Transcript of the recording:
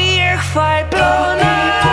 Oh, you're fight